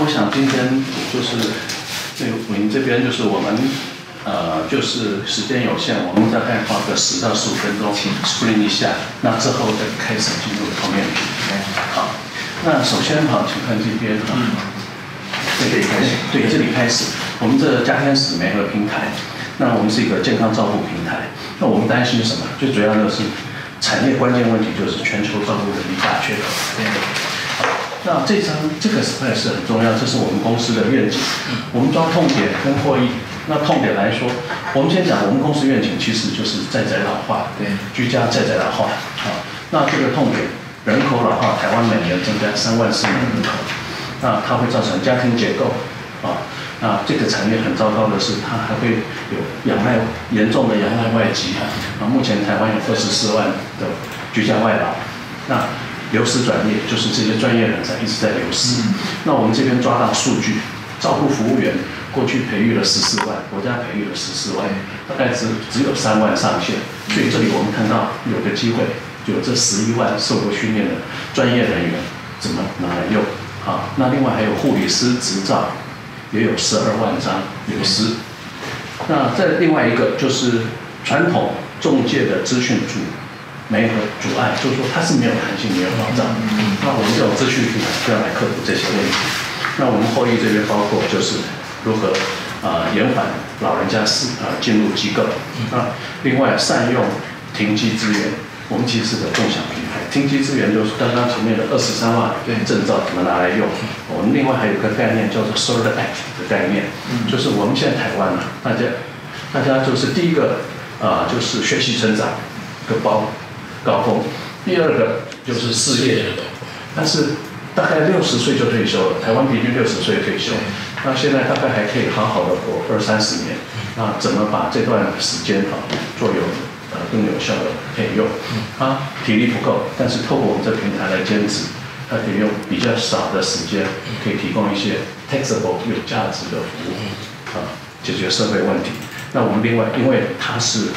我想今天就是这个我们这边就是我们呃就是时间有限，我们大概花个十到十五分钟请 screen 一下，那之后再开始进入后面评。好，那首先哈，请看这边哈，这里开始，对，这里开始，我们这家天使媒合平台，那我们是一个健康照护平台，那我们担心什么？最主要的是产业关键问题就是全球照顾人力大缺口。那这张这个 slide 是很重要，这是我们公司的愿景。我们抓痛点跟获益。那痛点来说，我们先讲我们公司愿景，其实就是在宅老化，对，居家在宅老化。啊，那这个痛点，人口老化，台湾每年增加三万四千人口，那它会造成家庭结构，啊，那这个产业很糟糕的是，它还会有养外严重的养外外籍啊。啊，目前台湾有二十四万的居家外劳，那。流失转业就是这些专业人才一直在流失。那我们这边抓到数据，照顾服务员过去培育了十四万，国家培育了十四万，大概只只有三万上线。所以这里我们看到有个机会，就这十一万受过训练的专业人员怎么拿来用？啊，那另外还有护理师执照也有十二万张流失。那再另外一个就是传统中介的资讯处。没有阻碍，就是说它是没有弹性、没有保障。那我们这种资讯平台就要来克服这些问题。那我们后裔这边包括就是如何啊延缓老人家是啊进入机构啊，另外善用停机资源。我们其实是个共享平台，停机资源就是刚刚前面的二十三万证照怎么拿来用。我们另外还有个概念叫做 s o r t Act 的概念，就是我们现在台湾呢，大家大家就是第一个啊就是学习成长个包。高峰，第二个就是事业，但是大概六十岁就退休了，台湾平均六十岁退休，那现在大概还可以好好的活二三十年，那怎么把这段时间啊做有呃更有效的可以用？啊体力不够，但是透过我们这平台来兼职，他可以用比较少的时间，可以提供一些 taxable 有价值的服务，啊，解决社会问题。那我们另外，因为他是。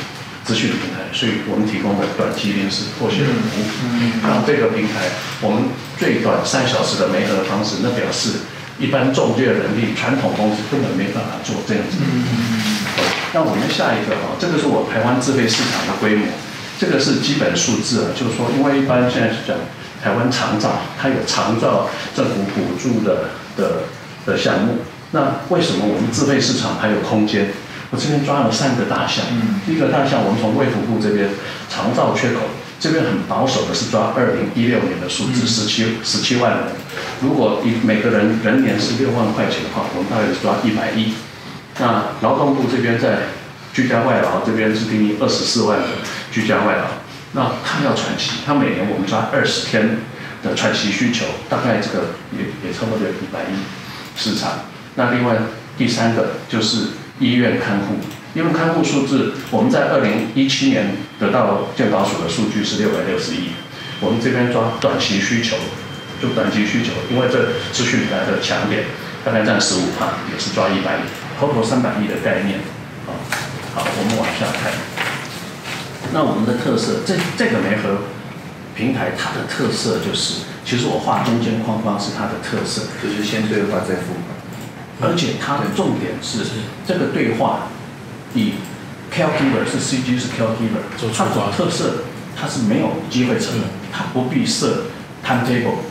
资讯平台，所以我们提供的短期临时破血的服务。那这个平台，我们最短三小时的媒合方式，那表示一般中介人力传统公司根本没办法做这样子。那我们下一个哈，这个是我台湾自费市场的规模，这个是基本数字啊，就是说，因为一般现在是讲台湾长照，它有长照政府补助的的的项目，那为什么我们自费市场还有空间？我这边抓了三个大项，第一个大项我们从卫福部这边肠道缺口，这边很保守的是抓二零一六年的数字十七十七万人，如果一每个人人年是六万块钱的话，我们大概是抓一百亿。那劳动部这边在居家外劳这边是定义二十四万的居家外劳，那他要喘息，他每年我们抓二十天的喘息需求，大概这个也也差不多有一百亿市场。那另外第三个就是。医院看护，因为看护数字，我们在二零一七年得到健保署的数据是六百六十亿，我们这边抓短期需求，就短期需求，因为这资讯来的强点，大概占十五帕，也是抓一百亿，超过三百亿的概念。好，好，我们往下看。那我们的特色，这这个媒合平台，它的特色就是，其实我画中间框框是它的特色，就是先对话再付款。而且它的重点是这个对话，以 caregiver 是 CG 是 caregiver，它的特色它是没有机会成本，它不必设 timetable，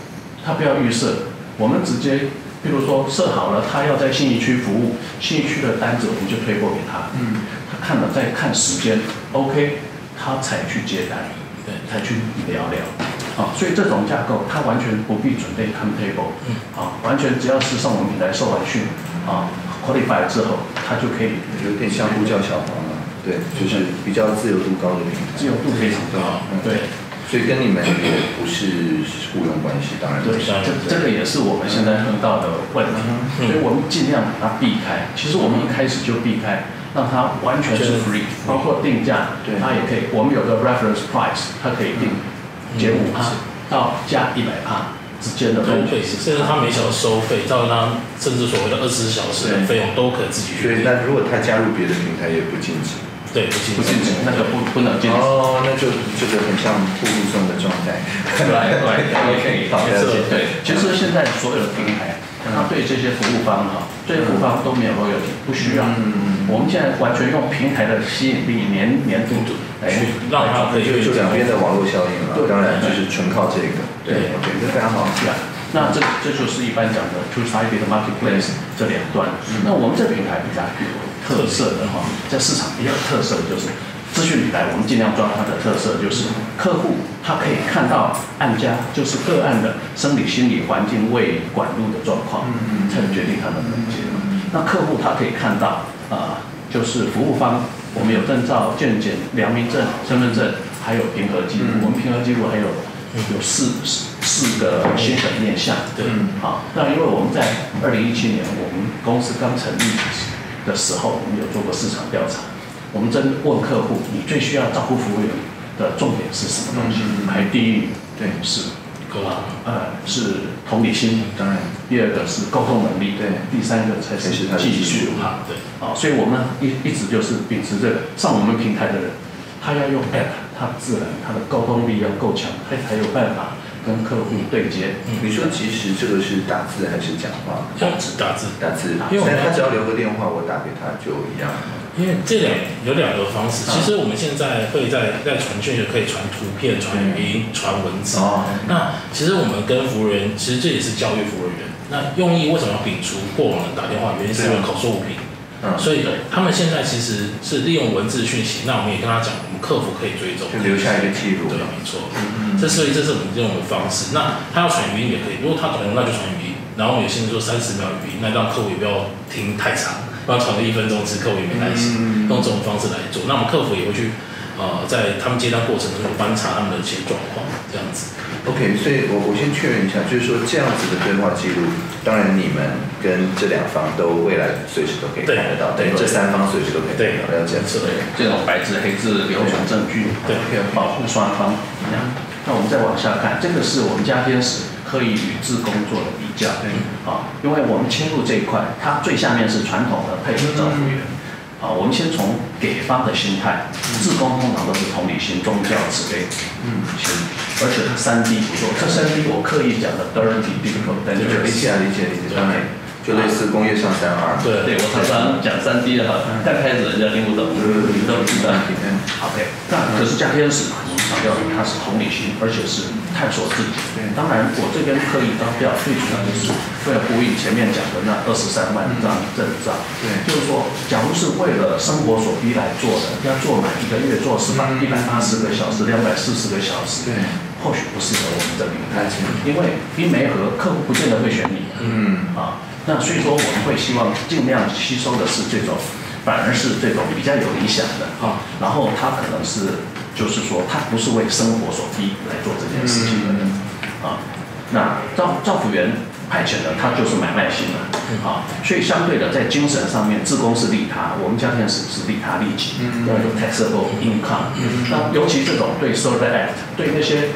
它不要预设，我们直接，比如说设好了，他要在信义区服务，信义区的单子我们就推过给他，嗯，他看了再看时间，OK，他才去接单，对，才去聊聊。啊，所以这种架构，它完全不必准备 timetable，啊，完全只要是上我们平台受完训，啊，qualify 之后，它就可以有点像呼叫小黄了，对，就是比较自由度高的平台，自由度非常高，对，所以跟你们也不是雇佣关系，当然对，这这个也是我们现在碰到的问题，所以我们尽量把它避开。其实我们一开始就避开，让它完全是 free，包括定价，它也可以，我们有个 reference price，它可以定。减五趴到加一百趴之间的分费，甚至他每小时收费，到他甚至所谓的二十四小时的费用都可以自己决定。那如果他加入别的平台也不禁止。对，不禁止，那个不不能禁止。哦，那就就是很像瀑布中的状态。对 对，也可以。好，了解。对，其实现在所有的平台，他对这些服务方哈，这些服务方都没有 loyalty，不需要。我们现在完全用平台的吸引力、黏黏度，哎，让他可以就就两边的网络效应了。当然就是纯靠这个。对，我觉得非常好。那这这就是一般讲的 two-sided marketplace 这两端。那我们这平台比较有特色的哈，在市场比较有特色的就是。资讯以来，我们尽量抓它的特色，就是客户他可以看到案家，就是个案的生理、心理环境未管路的状况，才能决定他的能接。那客户他可以看到啊，就是服务方，我们有证照、健检、良民证、身份证，还有平和记录。我们平和记录还有有四四四个新的面向。对，好，那因为我们在二零一七年我们公司刚成立的时候，我们有做过市场调查。我们真问客户，你最需要照顾服务员的重点是什么东西？排第一名，对，是。沟通，呃，是同理心，当然，第二个是沟通能力，对，第三个才是技术，哈，对，啊，所以我们一一直就是秉持着上我们平台的人，他要用 app，他自然他的沟通力要够强，他才有办法跟客户对接。你说其实这个是打字还是讲话？打字，打字，打字，因为他只要留个电话，我打给他就一样。因为这两有两个方式，其实我们现在会在在传讯就可以传图片、传语音、传文字。哦。那其实我们跟服务员，其实这也是教育服务员。那用意为什么要摒除过往的打电话？原因是因为口说无凭。嗯。所以他们现在其实是利用文字讯息。那我们也跟他讲，我们客服可以追踪，就留下一个记录。对，没错。嗯嗯。这所以这是我们这种的方式。那他要传语音也可以，如果他懂那就传语音。然后有些人说三十秒语音，那让客户也不要听太长。帮传个一分钟，其实客户也没耐心，用这种方式来做。那我们客服也会去，呃，在他们接单过程中观察他们的一些状况，这样子。OK，所以我我先确认一下，就是说这样子的对话记录，当然你们跟这两方都未来随时都可以看得到，等于，这三方随时都可以看到，要检测。对，这种白纸黑字留存证据，对，可以保护双方。那我们再往下看，这个是我们家天使。可以与自工做的比较，对，啊，因为我们切入这一块，它最下面是传统的配合照服员，啊，我们先从给方的心态，自工通常都是同理心、宗教慈悲，嗯，心，而且它三 D 不做，这三 D 我刻意讲的 dirty difficult，理解理解理解，当然。就类似工业上三 R，对。对，我常常讲三 D 的哈，但开始人家听不懂，你都不知道。OK，那可是加天使，强调它是同理心，而且是探索自己。当然，我这边刻意高调，最主要就是为了呼应前面讲的那二十三万张证照。对，就是说，假如是为了生活所逼来做的，要做满一个月做十百一百八十个小时，两百四十个小时，对，或许不适合我们这里。因为一没和客户不见得会选你。嗯，啊。那所以说，我们会希望尽量吸收的是这种，反而是这种比较有理想的啊。然后他可能是，就是说他不是为生活所逼来做这件事情。的人啊。那赵赵福元派遣的，他就是买卖型的啊。所以相对的，在精神上面，自公是利他，我们家庭是是利他利己，要有 taxable income。那尤其这种对 s a act，对那些。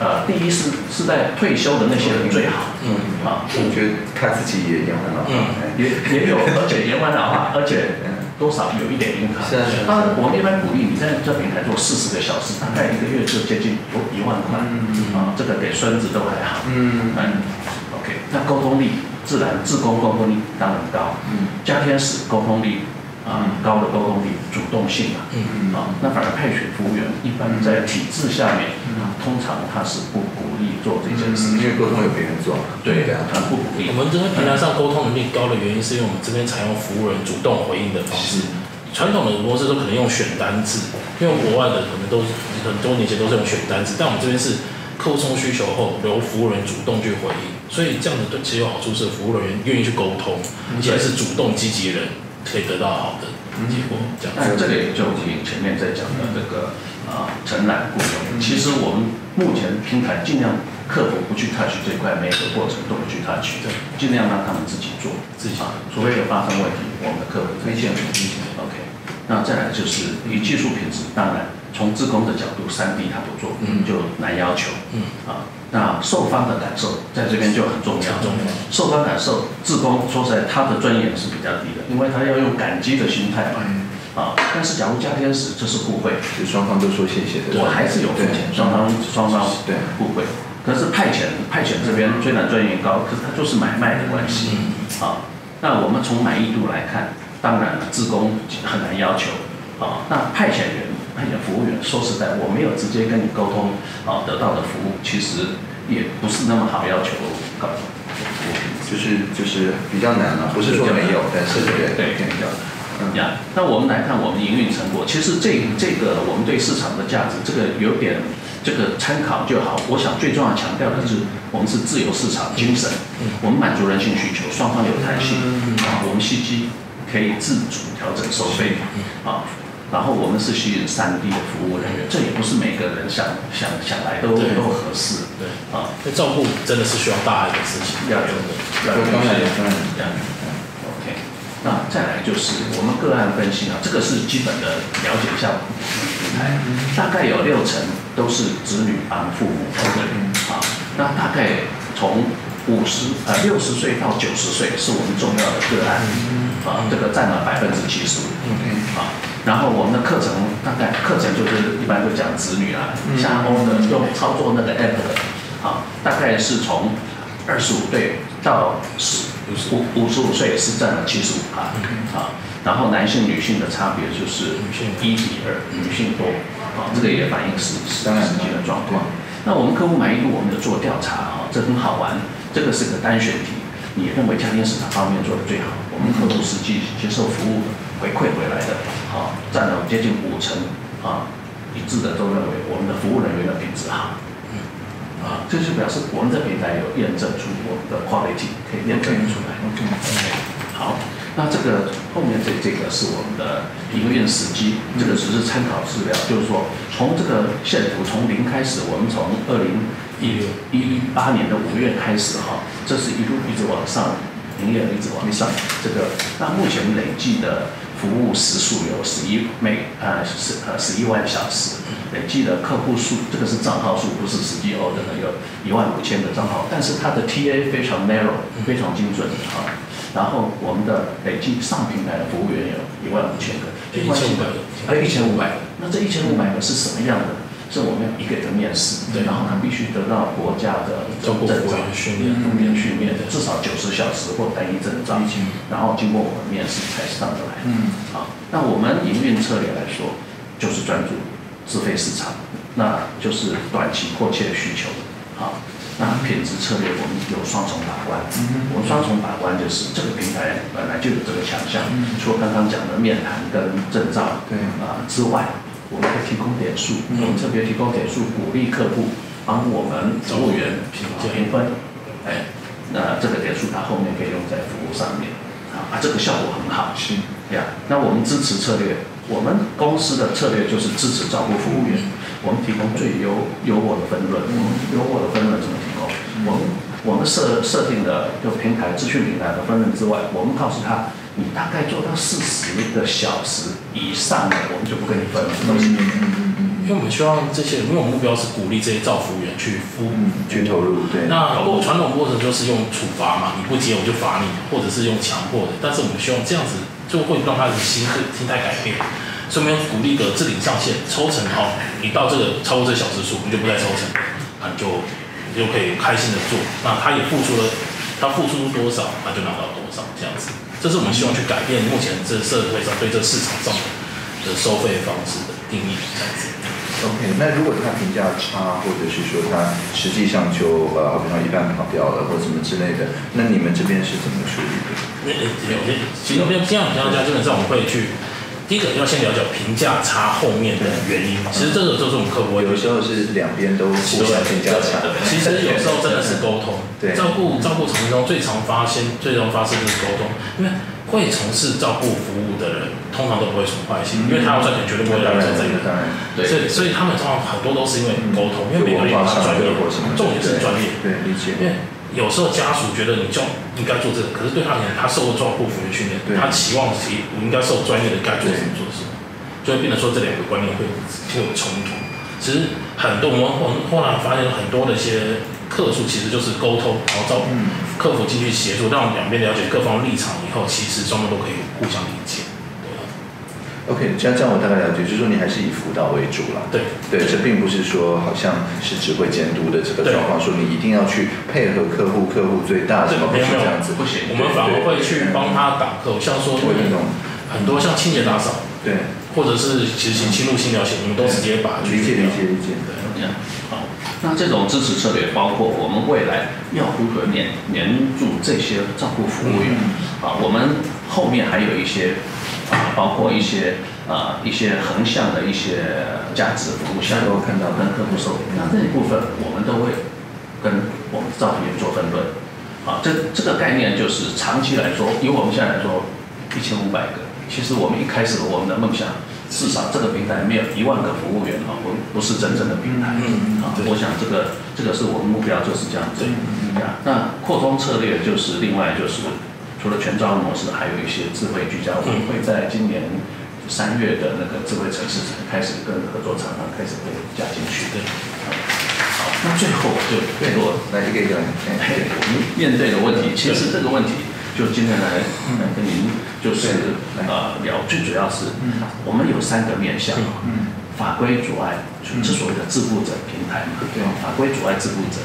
呃，第一是是在退休的那些人最好，嗯，啊，我觉得他自己也延缓老。化，嗯，也也有，而且延缓老化，而且多少有一点影响。是是。当然，我们一般鼓励你在这平台做四十个小时，大概一个月就接近有一万块，嗯。啊，这个给孙子都还好，嗯。嗯，OK，那沟通力自然自工沟通力当然高，嗯，家天使沟通力。啊，高的沟通力、主动性嘛，嗯。嗯，啊，那反而派遣服务员一般在体制下面，通常他是不做这件事，因为沟通有别人做，对，他不鼓励。我们这边平台上沟通能力高的原因，是因为我们这边采用服务人主动回应的方式。传统的模式都可能用选单制，因为国外的可能都很多年前都是用选单制，但我们这边是客户送需求后，由服务人主动去回应，所以这样子对其实有好处是服务人员愿意去沟通，而且是主动积极人。可以得到好的结果。但这个也就提前面在讲的这个啊承揽过程。其实我们目前平台尽量客服不去 touch 这块，每个过程都不去 touch，尽量让他们自己做。自己啊，除非有发生问题，我们的客服推荐推荐。OK，那再来就是以技术品质，当然从自工的角度，三 D 他不做，嗯就难要求。嗯啊。那受方的感受在这边就很重要。重要。受方感受，自工说实在，他的尊严是比较低的，因为他要用感激的心态嘛。啊，但是假如加天使，这是互惠，就双方都说谢谢的。我还是有风险，双方双方对互惠。可是派遣派遣这边虽然专业高，可是它就是买卖的关系。啊，那我们从满意度来看，当然了，自工很难要求。啊，那派遣员、派遣服务员，说实在，我没有直接跟你沟通，啊，得到的服务其实也不是那么好要求。就是就是比较难啊，不是说没有，但是对对比较那我们来看我们营运成果，其实这这个我们对市场的价值，这个有点这个参考就好。我想最重要强调的是，我们是自由市场精神，我们满足人性需求，双方有弹性啊，我们司机可以自主调整收费啊。然后我们是吸引三 D 的服务人员，这也不是每个人想想想来都都合适。对啊，这照顾真的是需要大爱的事情。要有的，要有那再来就是我们个案分析啊，这个是基本的了解一下平台，大概有六成都是子女帮父母。啊，那大概从五十呃六十岁到九十岁是我们重要的个案。啊，这个占了百分之七十五。啊。然后我们的课程大概课程就是一般都讲子女啊，像欧的用操作那个 app 的，啊，大概是从二十五岁到十五五十五岁是占了七十五啊，啊，然后男性女性的差别就是一比二，女性多，啊，这个也反映实实际的状况。那我们客户满意度我们有做调查啊，这很好玩，这个是个单选题，你认为家电市场方面做的最好？我们客户实际接受服务回馈回来的。啊，占了接近五成啊，一致的都认为我们的服务人员的品质好，啊，这就表示我们的平台有验证出我们的 quality 可以验证出来。OK，OK 好，那这个后面这这个是我们的营运时机，这个只是参考资料，就是说从这个线图从零开始，我们从二零一六一八年的五月开始哈，这是一路一直往上，营业额一直往上，这个那目前累计的。服务时数有十一每呃十呃十一万小时，累计的客户数，这个是账号数，不是实际 order 的，有一万五千个账号，但是它的 TA 非常 narrow，非常精准啊。然后我们的累计上平台的服务员有一万五千个，一千五百个，还有一千五百个。那这一千五百个是什么样的？是我们一个一个面试，对，然后他必须得到国家的证照、训练、训练、训练，至少九十小时或单一证照，然后经过我们面试才上得来。嗯，好，那我们营运策略来说，就是专注自费市场，那就是短期迫切的需求。好，那品质策略我们有双重把关。嗯我们双重把关就是这个平台本来就有这个强项，除了刚刚讲的面谈跟证照，对啊之外。我们会提供点数，我们特别提供点数，鼓励客户帮我们服务员评分，哎，那这个点数它后面可以用在服务上面，啊，这个效果很好，是，呀，那我们支持策略，我们公司的策略就是支持照顾服务员，我们提供最优优渥的分润，我们优渥的分润怎么提供？我们我们设设定的就平台资讯平台的分润之外，我们告诉他。你大概做到四十个小时以上的，我们就不跟你分了。因为我们希望这些，因为我们目标是鼓励这些造福员去付去投入。对。那传统过程就是用处罚嘛，你不接我就罚你，或者是用强迫的。但是我们希望这样子就会让他的心心态改变。所以我们鼓励的置顶上限抽成哦，你到这个超过这个小时数，你就不再抽成，啊，就你就可以开心的做。那他也付出了，他付出多少，他就拿到多少，这样子。这是我们希望去改变目前这社会上对这市场上的收费方式的定义这样子。OK，那如果他评价差，或者是说他实际上就呃，比方一半跑掉了，或者什么之类的，那你们这边是怎么处理的？有些其实这样这样评价基本上我们会去。第一个要先了解评价差后面的原因。其实这个就是我们客户有时候是两边都互相评价差。其实有时候真的是沟通。对。照顾照顾过程中最常发现、最常发生就是沟通。因为会从事照顾服务的人，通常都不会什么坏心，因为他要赚钱，绝对不会来做这个。对。所以所以他们通常很多都是因为沟通，因为每个人有他专业，重点是专业。对，理解。因为有时候家属觉得你就应该做这个，可是对他而言，他受过照顾服务训练，他期望其我应该受专业的该做什么做什么，就会变得说这两个观念会会有冲突。其实很多我们后后来发现很多的一些客诉，其实就是沟通，然后招客服进去协助，让两边了解各方立场以后，其实双方都可以互相理解。OK，这样这样我大概了解，就是说你还是以辅导为主了。对对，这并不是说好像是只会监督的这个状况，说你一定要去配合客户，客户最大什么不是这样子，不行。我们反而会去帮他打客户，像说那种很多像清洁打扫，对，或者是其实侵入性了解，我们都直接把理解理解理解对，这样好。那这种支持策略包括我们未来要如何黏黏住这些照顾服务员啊，我们后面还有一些。啊，包括一些啊一些横向的一些价值服务项目，看到跟客户收，那这一部分我们都会跟我们照顾员做分论。啊，这这个概念就是长期来说，以我们现在来说，一千五百个，其实我们一开始我们的梦想，至少这个平台没有一万个服务员啊，不不是真正的平台。嗯啊，我想这个这个是我们目标就是这样子。嗯嗯。那扩充策略就是另外就是。除了全招模式，还有一些智慧居家，我们会在今年三月的那个智慧城市开始跟合作厂商开始会加进去。对，好，那最后就最后来一个一个，我们面对的问题，其实这个问题就今天来来跟您就是呃聊，最主要是我们有三个面向，法规阻碍，就是所谓的自雇者平台嘛，对，法规阻碍自雇者。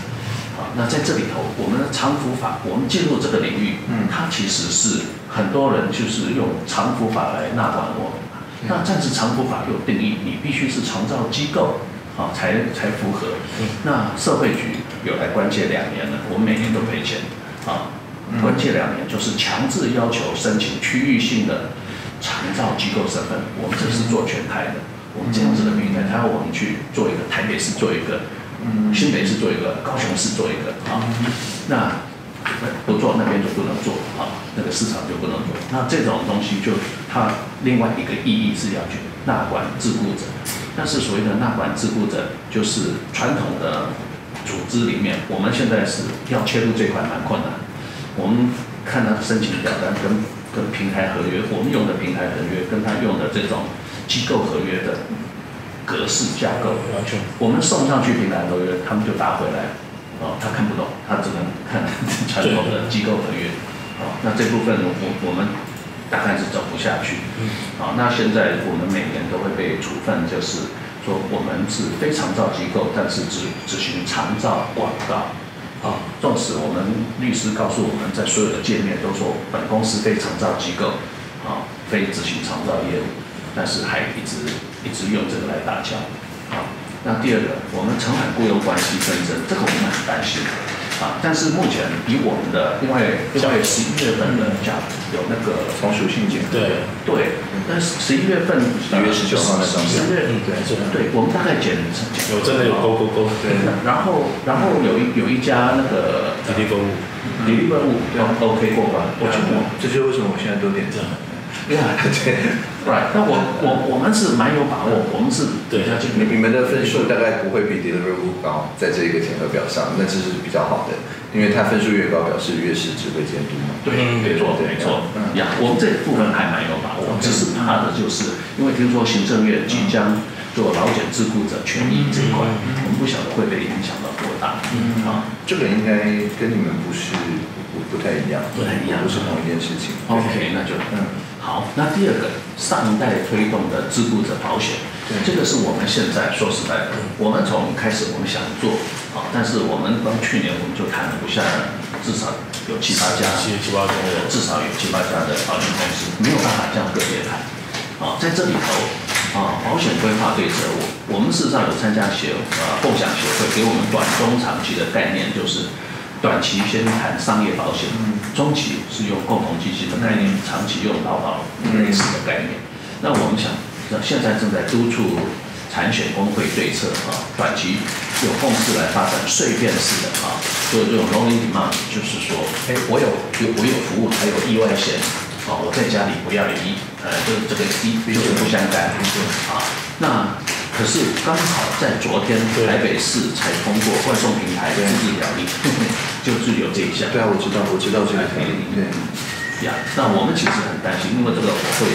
那在这里头，我们的长服法，我们进入这个领域，嗯，它其实是很多人就是用长服法来纳管我们。那暂时长服法有定义，你必须是长照机构，啊，才才符合。那社会局有来关切两年了，我们每年都赔钱，啊，关切两年就是强制要求申请区域性的长照机构身份。我们这是做全台的，我们这样子的平台，他要我们去做一个台北市做一个。新北市做一个，高雄市做一个，啊，那不做那边就不能做，啊，那个市场就不能做。那这种东西就它另外一个意义是要去纳管自雇者，但是所谓的纳管自雇者，就是传统的组织里面，我们现在是要切入这块蛮困难。我们看他申请表单跟跟平台合约，我们用的平台合约跟他用的这种机构合约的。格式架构，我们送上去平台合约，他们就打回来，哦，他看不懂，他只能看传统的机构合约，哦，那这部分我我们大概是走不下去，啊，那现在我们每年都会被处分，就是说我们是非常照机构，但是只执行常照广告，啊，纵使我们律师告诉我们在所有的界面都说本公司非常照机构，啊，非执行常照业务。但是还一直一直用这个来打架，啊，那第二个，我们承揽雇佣关系纷争，这个我们很担心，啊，但是目前以我们的另外另外十一月份的价有那个从属性检，对对，但是十一月份十月十九号那张，十月嗯对对，我们大概减有真的有勾勾勾，对，然后然后有一有一家那个滴滴购物，滴滴购物，O K 过关，我觉得这就是为什么我现在都点赞。对啊，对，right。那我我我们是蛮有把握，我们是对。你你们的分数大概不会比 Deliveroo 高，在这一个检核表上，那这是比较好的，因为它分数越高，表示越是指挥监督嘛。对，没错，没错。嗯，呀，我们这部分还蛮有把握，只是怕的就是因为听说行政院即将做劳检自雇者权益这一块，我们不晓得会被影响到多大。嗯啊，这个应该跟你们不是不不太一样，不太一样，不是同一件事情。OK，那就嗯。好，那第二个上一代推动的自雇者保险，这个是我们现在说实在的，我们从开始我们想做，啊，但是我们光去年我们就谈了不下，至少有七八家，七七八家，至少有七八家的保险公司没有办法这样个别谈，啊，在这里头，啊，保险规划对策，我我们事实上有参加协呃共享协会给我们短中长期的概念就是。短期先谈商业保险，中期是用共同基金的概念，长期用劳保类似的概念。那我们想，现在正在督促产险工会对策啊，短期有共识来发展碎片式的啊，做这种 rolling demand，就是说，哎，我有有我有服务，还有意外险，啊，我在家里不要离，呃，就是这个一就是不相干啊，那。可是刚好在昨天，台北市才通过外送平台自治条例，就是有这一项。对啊，我知道，我知道这个条例。对，呀，那我们其实很担心，因为这个会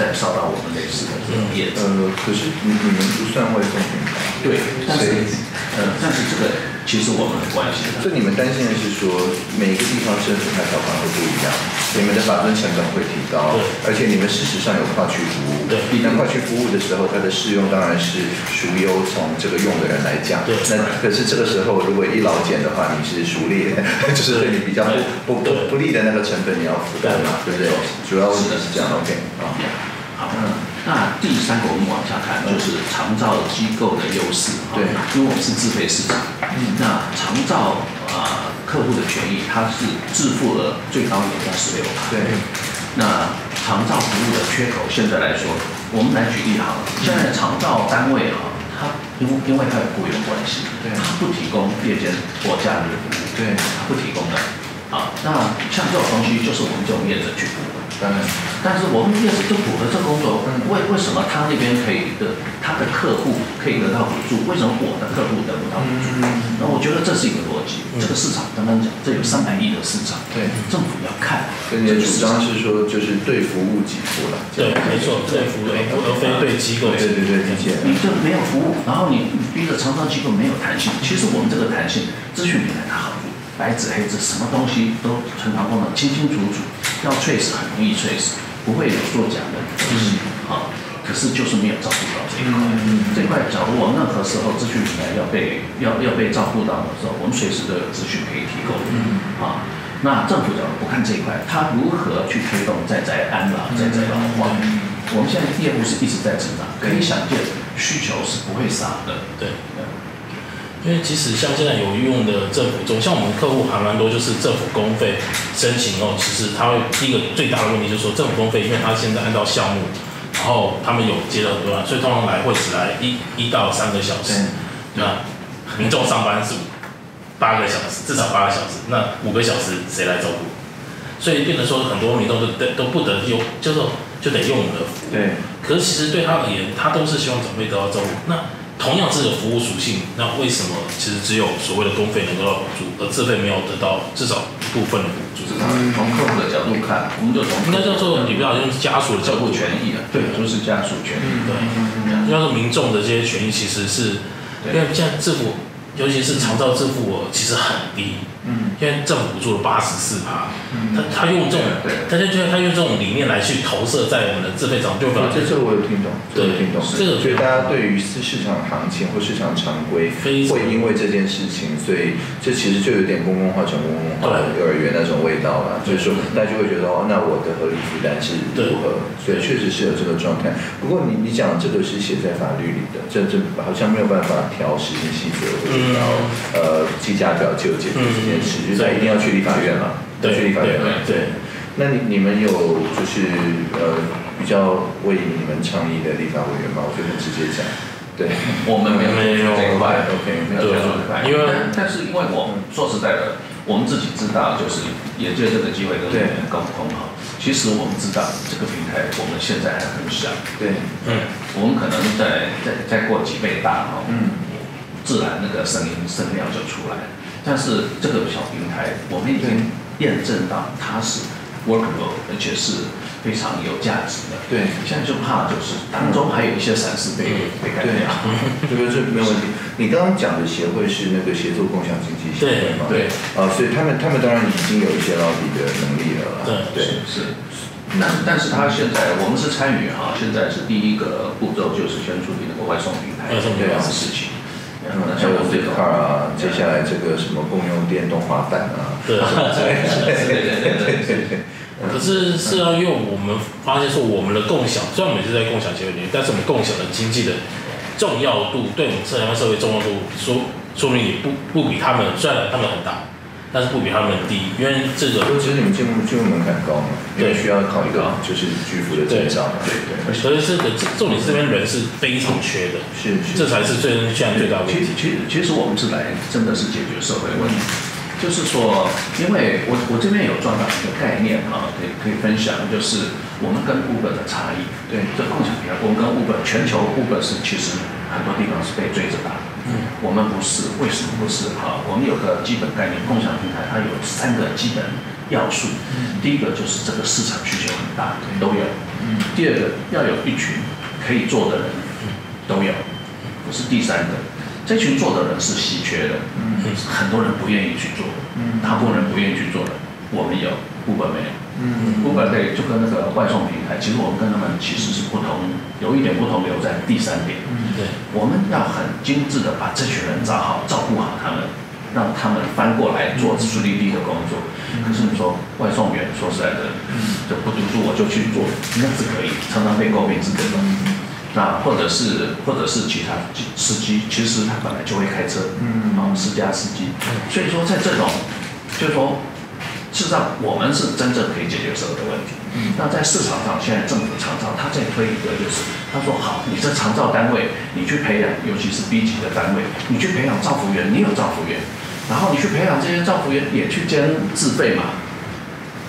再烧到我们类似的这种业呃，可是你你们不算外送平台。对，但是呃，但是这个。其实我们很关心。所以你们担心的是说，每一个地方政府它条款会不一样，你们的法尊成本会提高，而且你们事实上有跨区服务。对。那跨区服务的时候，它的适用当然是孰优从这个用的人来讲。对。那可是这个时候，如果一劳检的话，你是孰劣，就是对你比较不不不利的那个成本你要负担嘛，对不对？主要问题是这样。OK。好。好。那第三个我们往下看，就是长照机构的优势。对，因为我们是自费市场。嗯。那长照啊，客户的权益，它是自付额最高也在十六趴。对。那长照服务的缺口，现在来说，我们来举例哈。现在长照单位哈，它因因为它有雇佣关系，对，它不提供夜间或假日服务，对，它不提供的。啊，那像这种东西，就是我们这种业者去付。当然，但是我们也是就符合这工作，为为什么他那边可以的，他的客户可以得到补助，为什么我的客户得不到补助？那我觉得这是一个逻辑。这个市场刚刚讲，这有三百亿的市场，对，政府要看。所以你的主张是说，就是对服务给付了。对，没错，对服务，而非对机构。对对对，理解。你这没有服务，然后你逼着长商机构没有弹性。其实我们这个弹性，资讯平台它好。白纸黑字，什么东西都存档功能清清楚楚，要 trace 很容易 trace，不会有作假的东西啊。可是就是没有照顾到这一块，这块假如我任何时候资讯平台要被要要被照顾到的时候，我们随时都有资讯可以提供啊。那政府假如不看这一块，他如何去推动在在安老、在在老化？我们现在业务是一直在成长，可以想见需求是不会少的。对。因为其实像现在有用的政府中，像我们客户还蛮多，就是政府公费申请哦，其实他会第一个最大的问题就是说政府公费，因为他现在按照项目，然后他们有接了很多，所以通常来会只来一一到三个小时，对吧？民众上班是八个小时，至少八个小时，那五个小时谁来照顾？所以变得说很多民众都都都不得用，就是就得用我们的服务。对。可是其实对他而言，他都是希望长辈得到照顾。那同样是有服务属性，那为什么其实只有所谓的公费能够到补助，而自费没有得到至少部分的补助？从客户的角度看，我们就从应该叫做你不要用家属的角度权益啊，对，就是家属权益。对，应该说民众的这些权益其实是，因为现在政府。尤其是长照支付额其实很低，嗯，因为政府做了八十四趴，他他用这种，他就觉得他用这种理念来去投射在我们的自费长就这这我有听懂，对，听懂，这个所以大家对于市市场行情或市场常规，会因为这件事情，所以这其实就有点公共化、成公共化的幼儿园那种味道了，就是说大家就会觉得哦，那我的合理负担是如何？所以确实是有这个状态。不过你你讲这个是写在法律里的，这这好像没有办法调实行细则。然后呃，计价表就解决这件事，就是一定要去立法院嘛，要去立法院。对，那你你们有就是呃比较为你们倡议的立法委员吗？我就很直接讲，对，我们没有这块，OK，没有这块，因为但是因为我们说实在的，我们自己知道，就是也借这个机会跟你们沟通哈。其实我们知道这个平台我们现在还很小，对，嗯，我们可能再再再过几倍大哈，嗯。自然那个声音声量就出来了，但是这个小平台我们已经验证到它是 workable，而且是非常有价值的。对，现在就怕就是当中还有一些闪失被被干掉。这个是没有问题。你刚刚讲的协会是那个协作共享经济协会吗？对。啊，所以他们他们当然已经有一些捞底的能力了。对对是。那但是他现在我们是参与哈，现在是第一个步骤就是先处理那个外送平台这样的事情。还有这块啊，接下来这个什么共用电动滑板啊，对对对对对对。可是是要用我们发现说，我们的共享，虽然我们是在共享协会里面，但是我们共享的经济的重要度，对我们社会社会重要度，说说明也不不比他们，虽然他们很大。但是不比他们低，因为这个。其实你们进入进入门槛高嘛，因为需要考一个就是巨幅的证照嘛，对对。所以这个重点这边人是非常缺的，是是，这才是最现在最大的问题。其实其实我们是来真的是解决社会问题，就是说，因为我我这边有专门一个概念啊，可以可以分享，就是我们跟 Uber 的差异。对，这共享平台，我们跟 Uber 全球 Uber 是其实很多地方是被追着打。嗯，我们不是，为什么不是？哈，我们有个基本概念，共享平台它有三个基本要素。嗯，第一个就是这个市场需求很大，都有。嗯，第二个要有一群可以做的人，都有。不是第三个。这群做的人是稀缺的，嗯很多人不愿意去做，嗯大部分人不愿意去做的，我们有，Uber 没有。嗯 Uber 对，就跟那个外送平台，其实我们跟他们其实是不同，有一点不同，留在第三点。嗯对，我们要很精致的把这群人找好，照顾好他们，让他们翻过来做实力地的工作。可是你说外送员，说实在的，就不读书我就去做，那是可以，常常被诟病是这种。那或者是或者是其他司机，其实他本来就会开车，嗯啊，私家司机。所以说在这种，就是说，事实上我们是真正可以解决所有的问题。那在市场上，现在政府常照，他在推一个就是，他说好，你这长照单位，你去培养，尤其是 B 级的单位，你去培养照服员，你有照服员，然后你去培养这些照服员也去兼自费嘛，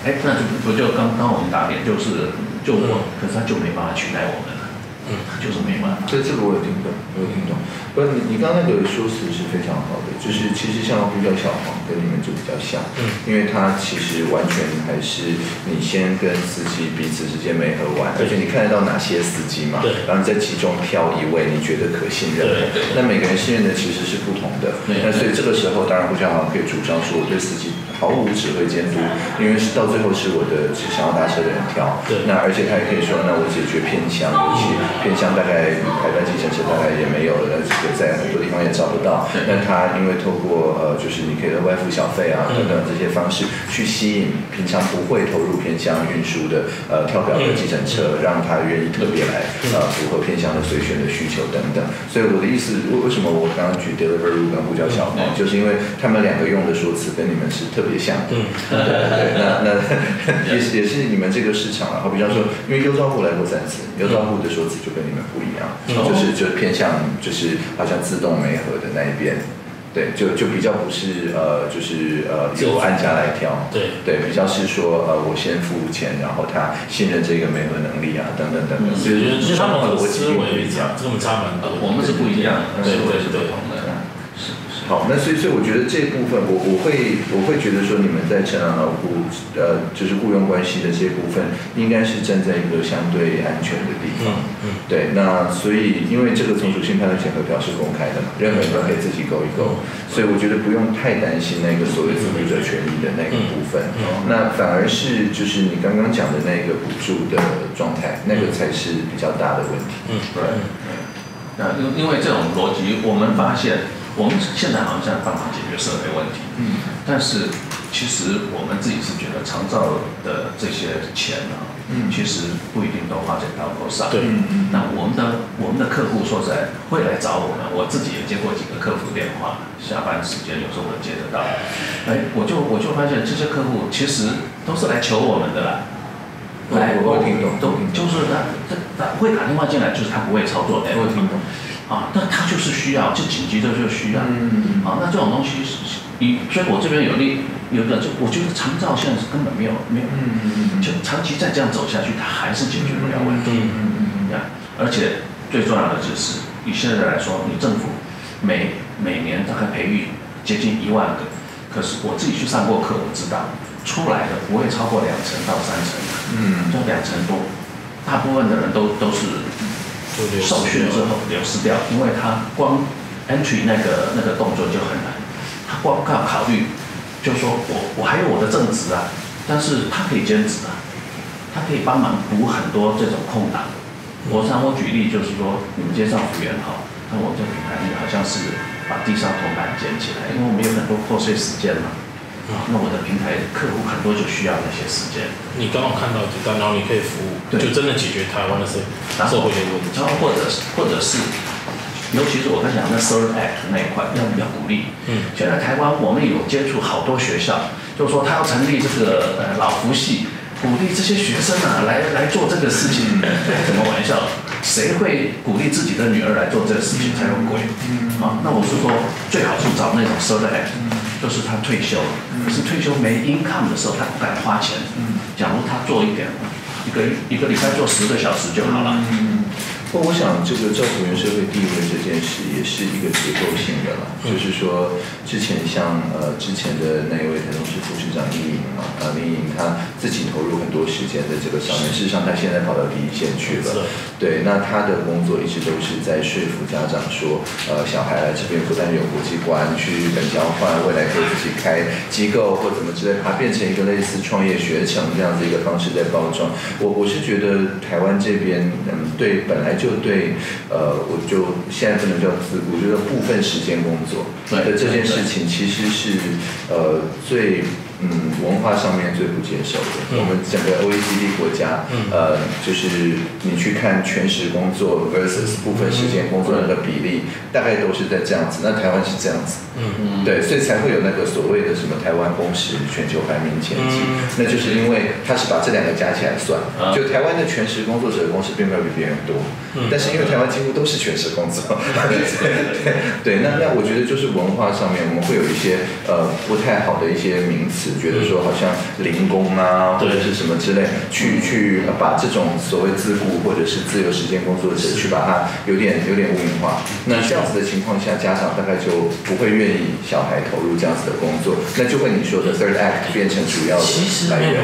哎，那就不就刚刚我们打点就是就我，可是他就没办法取代我们了，嗯他就是没办法。这这个我有听懂，我有听懂。不，你你刚刚那个说辞是非常好的，就是其实像呼叫小黄跟你们就比较像，嗯。因为他其实完全还是你先跟司机彼此之间没合完，而且你看得到哪些司机嘛，对。然后你在其中挑一位你觉得可信任的。那每个人信任的其实是不同的，那所以这个时候当然呼叫小黄可以主张说我对司机毫无指挥监督，因为是到最后是我的是想要搭车的人挑，对。那而且他也可以说，那我解决偏乡，尤其偏乡大概台湾计程车大概也没有了，那这个在很多地方也找不到。对那他因为透过呃，就是你可以额外付小费啊嗯等等这些方式，去吸引平常不会投入偏乡运输的呃跳表的计程车，让他愿意特别来呃符合偏乡的随选的需求等等。所以我的意思，为为什么我刚刚举 Deliveroo 跟呼叫小黄，嗯就是因为他们两个用的说辞跟你们是特别像的。嗯，对对对，那那 也是也是你们这个市场啊，好比方说，因为优招户来过三次，优招户的说辞就跟你们不一样，嗯就是就偏向就是好像自动媒合的那一边，对，就就比较不是呃就是呃由按家来挑，对对，比较是说呃我先付钱，然后他信任这个媒合能力啊等等等等，我觉得就是他们的逻辑思不一样维差，。跟我们差蛮多。我们是不一样思维是不同的。好，那所以所以我觉得这部分我我会我会觉得说你们在成长劳雇呃就是雇佣关系的这部分，应该是站在一个相对安全的地方。嗯嗯，对，那所以因为这个从属性判断检核表是公开的嘛，任何人都可以自己勾一勾，所以我觉得不用太担心那个所谓自雇者权益的那个部分，嗯。那反而是就是你刚刚讲的那个补助的状态，那个才是比较大的问题。嗯。对，那因因为这种逻辑，我们发现我们现在好像在办法解决设备问题，嗯但是其实我们自己是觉得长照的这些钱呢、嗯其实不一定都花在刀口上。对嗯嗯那我们的我们的客户说实在会来找我们，我自己也接过几个客服电话，下班时间有时候会接得到。哎，我就我就发现这些客户其实都是来求我们的啦。我来，我听懂都就是他他他会打电话进来，就是他不会操作的。我听懂。啊，那他就是需要，就紧急的就需要。嗯嗯啊，那这种东西是，是以所以我这边有例有一个，就我觉得长照现在是根本没有没有，嗯嗯嗯就长期再这样走下去，它还是解决不了问题。嗯嗯呀，而且最重要的就是，以现在来说，你政府每每年大概培育接近一万个，可是我自己去上过课，我知道出来的不会超过两成到三成，嗯就两成多，大部分的人都都是受训之后流失掉，因为他光 entry 那个那个动作就很难，他光靠考虑，就说我我还有我的正职啊，但是他可以兼职啊，他可以帮忙补很多这种空档。我常我举例就是说，你们街上服务员好，那我们这品牌好像是把地上铜板捡起来，因为我们有很多破碎时间嘛。啊，那我的平台客户很多就需要那些时间。你刚好看到这单，然后你可以服务，对就真的解决台湾的社社会的问题。然后或者是或者是，尤其是我刚讲的 Third Act 那一块，要要鼓励。嗯现在台湾我们有接触好多学校，就是说他要成立这个呃老福系，鼓励这些学生啊 来来做这个事情，开什么玩笑？谁会鼓励自己的女儿来做这个事情才有鬼？啊，那我是说最好是找那种 Third Act，就是他退休，可是退休没 income 的时候，他不敢花钱。假如他做一点，一个一个礼拜做十个小时就好了。不过我想这个政府员社会地位这件事也是一个结构性的了，就是说之前像呃之前的那一位台中市副市长林颖嘛，啊林颖他自己投入很多时间在这个上面，事实上他现在跑到第一线去了，对，那他的工作一直都是在说服家长说，呃小孩来这边不但有国际观，去日本交换，未来可以自己开机构或怎么之类，把它变成一个类似创业学程这样子一个方式在包装。我我是觉得台湾这边嗯对本来就。对，呃，我就现在不能叫自雇，就是部分时间工作的这件事情，其实是呃最。嗯，文化上面最不接受的。我们整个 OECD 国家，呃，就是你去看全时工作 versus 部分时间工作那个比例，大概都是在这样子。那台湾是这样子，嗯。嗯，对，所以才会有那个所谓的什么台湾工时全球排名前几。那就是因为他是把这两个加起来算，就台湾的全时工作者的工时并没有比别人多，但是因为台湾几乎都是全时工作，对，那那我觉得就是文化上面我们会有一些呃不太好的一些名词。觉得说好像零工啊，或者是什么之类，去去把这种所谓自雇或者是自由时间工作者，去把它有点有点污名化。那这样子的情况下，家长大概就不会愿意小孩投入这样子的工作，那就会你说的 third act 变成主要的来源。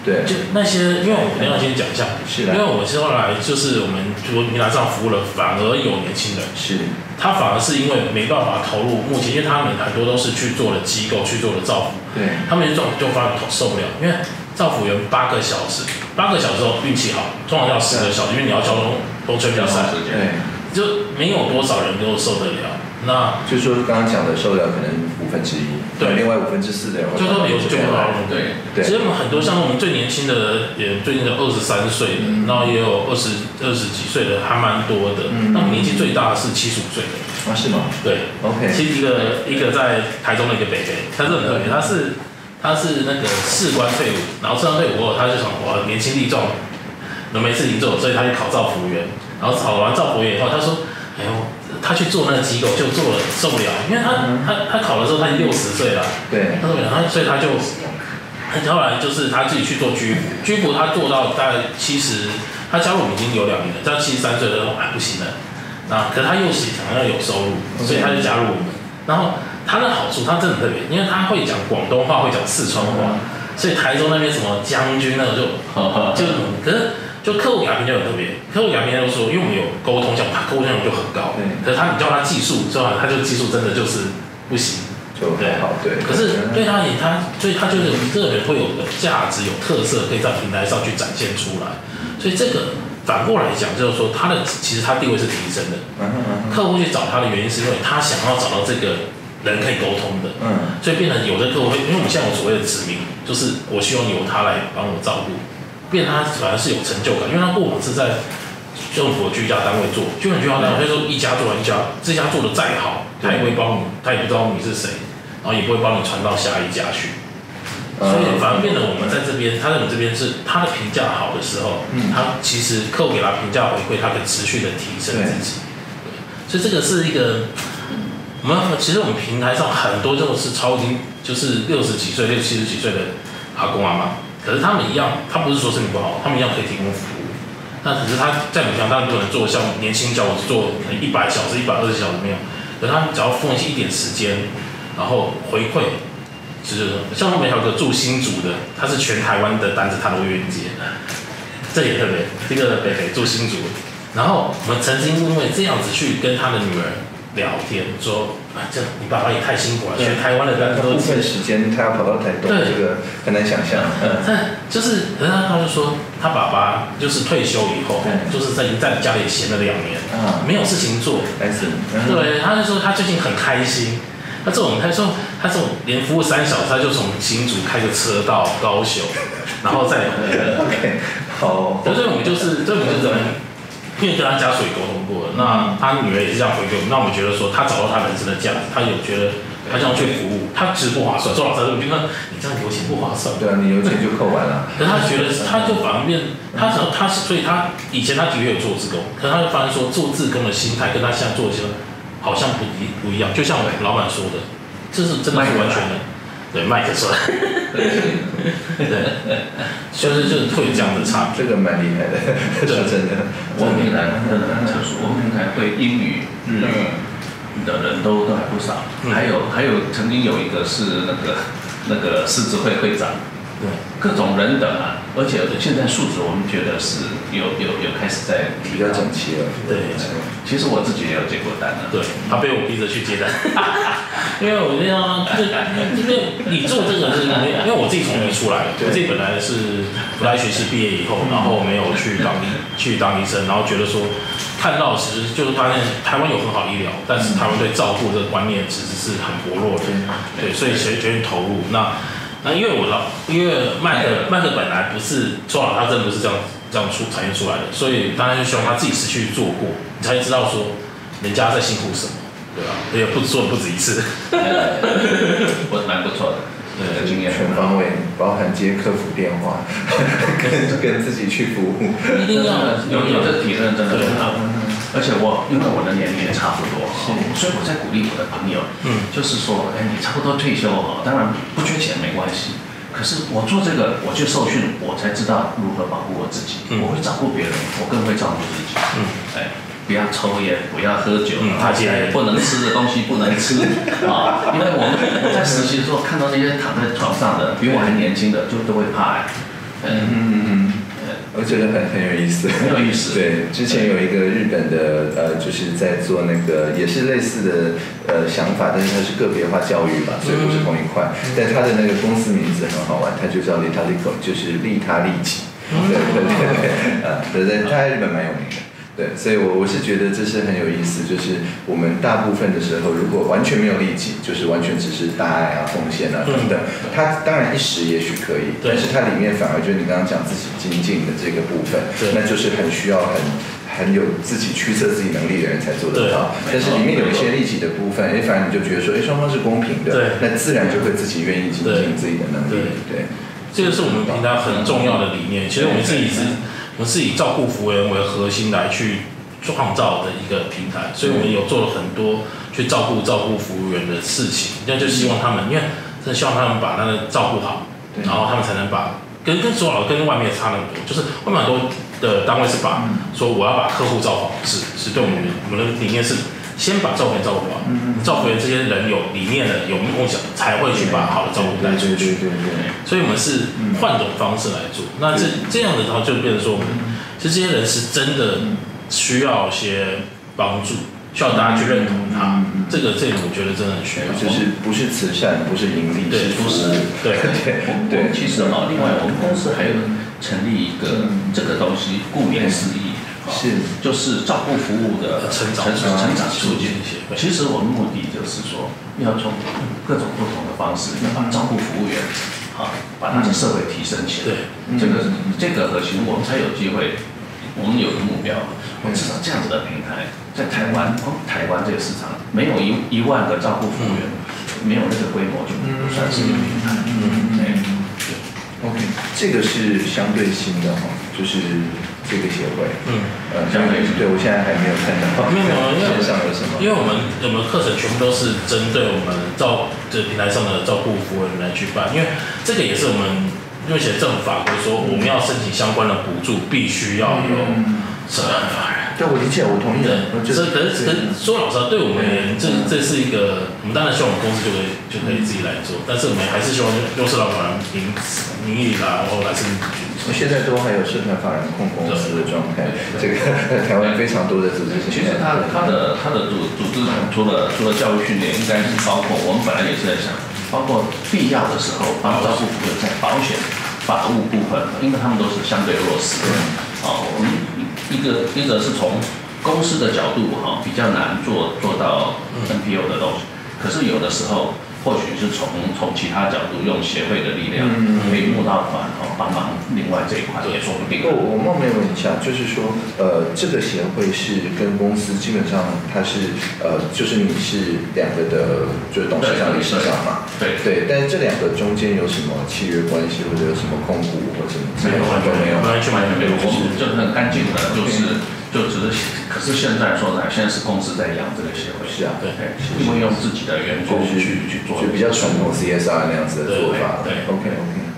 对，就那些，因为我们要先讲一下，是因为我是后来就是我们就平台上服务了，反而有年轻人，是，他反而是因为没办法投入，目前因为他们很多都是去做了机构去做了造福，对，他们就就发现受不了，因为造福员八个小时，八个小时后运气好，通常要十个小时，因为你要交通都吹比赛，对，就没有多少人能够受得了。那就是说刚刚讲的受了可能五分之一，对，另外五分之四的，就说有就好，对对。其实我们很多像我们最年轻的，也最近的二十三岁的，然后也有二十二十几岁的，还蛮多的。那我们年纪最大的是七十五岁的啊？是吗？对，OK。其实一个一个在台中的一个北北，他是很特别，他是他是那个士官退伍，然后士官退伍后，他就想我年轻力壮，能没事情做，所以他去考造服员，然后考完造服员以后，他说，哎呦。他去做那个机构就做了受不了，因为他他他考的时候他已经六十岁了，对，他受不了，他所以他就，他后来就是他自己去做居服，居服他做到大概七十，他加入我们已经有两年了，到七十三岁的时候哎不行了，那可是他又想要有收入，所以他就加入我们。然后他的好处他真的特别，因为他会讲广东话，会讲四川话，所以台中那边什么将军那种就 就可是。就客户给他评价很特别，客户给他评价就说，因为我们有沟通，讲他沟通量就很高，可是他你叫他技术，之后他就技术真的就是不行，就对好对。可是对他也他，所以他就是你个人会有的价值、有特色，可以在平台上去展现出来。所以这个反过来讲，就是说他的其实他地位是提升的。客户去找他的原因是因为他想要找到这个人可以沟通的，嗯，所以变成有的客户会，因为我们现在有所谓的指名，就是我希望由他来帮我照顾。变他反而是有成就感，因为他过往是在政府的居家单位做，就很居家单位，所以说一家做完一家，这家做的再好，他也不会帮你，他也不知道你是谁，然后也不会帮你传到下一家去，所以反而变得我们在这边，他在你这边是他的评价好的时候，他其实客户给他评价回馈，他可以持续的提升自己，所以这个是一个，我们其实我们平台上很多都是超级就是六十几岁、六七十几岁的阿公阿妈。可是他们一样，他不是说身体不好，他们一样可以提供服务。那只是他在平常当然不能做像年轻教我做一百小时、一百二十小时没有。可他们只要奉献一点时间，然后回馈，就是像我们还有个住新竹的，他是全台湾的单子他都愿意接。这也特别，这个北北住新竹，然后我们曾经因为这样子去跟他的女儿。聊天说啊，这你爸爸也太辛苦了，全台湾的人都部分时间他要跑到台东，这个很难想象。嗯，但就是，可是他就说，他爸爸就是退休以后，就是在在家里闲了两年，没有事情做。但是对，他就说他最近很开心。他这种，他说他这种连服务三小时，他就从新竹开个车到高雄，然后再 OK 好。所以我们就是，这我们是？因为跟他家属也沟通过了，那他女儿也是这样回给我们，那我们觉得说他找到他人生的价值，他有觉得他这样去服务，他其实不划算。说老实话，我觉得你这样留钱不划算。对啊，你留钱就扣完了。可他觉得他就反而变，他想他是，所以他以前他的确有做自工，可是他就发现说做自工的心态跟他现在做的好像不一不一样。就像我老板说的，这是真的是完全的。对，麦克说，对，就是就是会有这样的差别。这个蛮厉害的，说真的。我们平台真的很特殊，我们平台会英语、日语的人都都还不少，还有还有曾经有一个是那个那个狮子会会长。对，各种人等啊，而且现在素质我们觉得是有有有开始在比较整齐了。对，其实我自己也有接过单的。对，他被我逼着去接单，因为我这样就是因为你做这个是，因为我自己从医出来，我自己本来是不来学士毕业以后，然后没有去当医去当医生，然后觉得说看到其实就是发现台湾有很好医疗，但是台湾对照顾这个观念其实是很薄弱的，对，所以决决定投入那。那因为我老，因为麦克麦克本来不是说好，他真的不是这样这样出产业出来的，所以当然就希望他自己是去做过，你才知道说人家在辛苦什么，对吧？也不做不止一次，我蛮不错的，对，经验全方位，包含接客服电话，跟跟自己去服务，一定要有有这体验真的很好。而且我因为我的年龄也差不多，所以我在鼓励我的朋友，嗯，就是说，哎，你差不多退休了，当然不缺钱没关系。可是我做这个，我去受训，我才知道如何保护我自己。我会照顾别人，我更会照顾自己。嗯，哎，不要抽烟，不要喝酒，而且不能吃的东西不能吃 啊。因为我们我在实习的时候看到那些躺在床上的比我还年轻的，就都会怕哎。嗯嗯嗯。我觉得很很有意思，很有意思。对，之前有一个日本的呃，就是在做那个也是类似的呃想法，但是它是个别化教育嘛，所以不是同一块。但他的那个公司名字很好玩，它就叫利他利口，就是利他利己。对对对对，啊，对对，他在日本蛮有名的。对，所以，我我是觉得这是很有意思，就是我们大部分的时候，如果完全没有利己，就是完全只是大爱啊、奉献啊等等，它当然一时也许可以，但是它里面反而就是你刚刚讲自己精进的这个部分，那就是很需要很很有自己驱策自己能力的人才做得到。但是里面有一些利己的部分，哎，反而你就觉得说，哎，双方是公平的，那自然就会自己愿意精进自己的能力。对，这个是我们平常很重要的理念。其实我们自己是。我们是以照顾服务员为核心来去创造的一个平台，所以我们有做了很多去照顾照顾服务员的事情，那就希望他们，因为真的希望他们把那个照顾好，然后他们才能把跟跟所有跟外面差那么多，就是外面很多的单位是把说我要把客户照顾好，是是对我们我们的理念是。先把照顾员照顾好，照顾员这些人有理念的、有梦想，才会去把好的照顾带出去对对。所以，我们是换种方式来做。那这这样的话，就变成说，其实这些人是真的需要一些帮助，需要大家去认同他。这个，这个，我觉得真的很需要。就是不是慈善，不是盈利，是不是？对 对对。其实啊，另外我们公司还有成立一个这个东西，顾名思义。是，就是照顾服务的成长成长促进一些。其实我们目的就是说，要从各种不同的方式，要把照顾服务员，啊，把他的社会提升起来。对，这个这个核心，我们才有机会。我们有个目标，我至少这样子的平台，在台湾，台湾这个市场没有一一万个照顾服务员，没有那个规模，就不算是一个平台。嗯，对。OK，这个是相对新的哈，就是。这个协会，嗯，呃，相对对我现在还没有看到，没有没有，因为线上有什么？因为我们我们课程全部都是针对我们照这平台上的照顾服务人来去办，因为这个也是我们目前政府法规说，我们要申请相关的补助，必须要有什么法人。对，我理解，我同意。的。可是可是说老实话，对我们而言，这这是一个，我们当然希望我们公司就可以就可以自己来做，但是我们还是希望用社老板名名义啦，然后来申请。现在都还有社团法人控公司的状态，这个 台湾非常多的组织。其实它它的他的组组织除了除了教育训练，应该是包括我们本来也是在想，包括必要的时候帮照顾服务在保险法务部分，因为他们都是相对弱势的。啊，我们。一个一个是从公司的角度哈，比较难做做到 NPO 的东西，可是有的时候或许是从从其他角度用协会的力量，可以募到款然后，帮忙另外这一块也说不定。我我冒昧问一下，就是说呃，这个协会是跟公司基本上它是呃，就是你是两个的，就是董事长、理事长嘛？对对。但是这两个中间有什么契约关系，或者有什么控股或者什么？没有，完全没有，完全没有，就是就是很干净的。就是就只是可可是现在说呢，现在是公司在养这个协会，是啊对对，因为用自己的员工去去做，就比较传统 CSR 那样子的做法。对对 OK OK。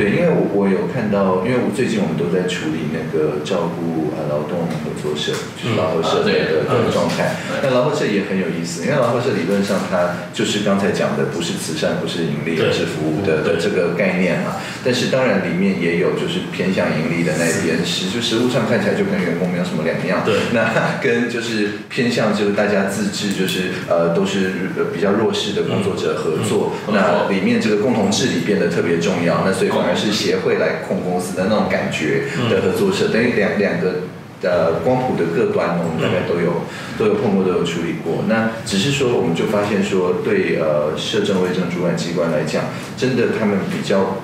对，因为我我有看到，因为我最近我们都在处理那个照顾呃劳动合作社，就是劳合社的的的状态。那劳合社也很有意思，因为劳合社理论上它就是刚才讲的，不是慈善，不是盈利，而是服务的的这个概念嘛。但是当然里面也有就是偏向盈利的那一边，实就实物上看起来就跟员工没有什么两样。对，那跟就是偏向就是大家自治，就是呃都是比较弱势的工作者合作。那里面这个共同治理变得特别重要。那所以反而是协会来控公司的那种感觉的合作社，等于两两个的光谱的各端，我们大概都有都有碰过，都有处理过。那只是说，我们就发现说，对呃社政卫政主管机关来讲，真的他们比较，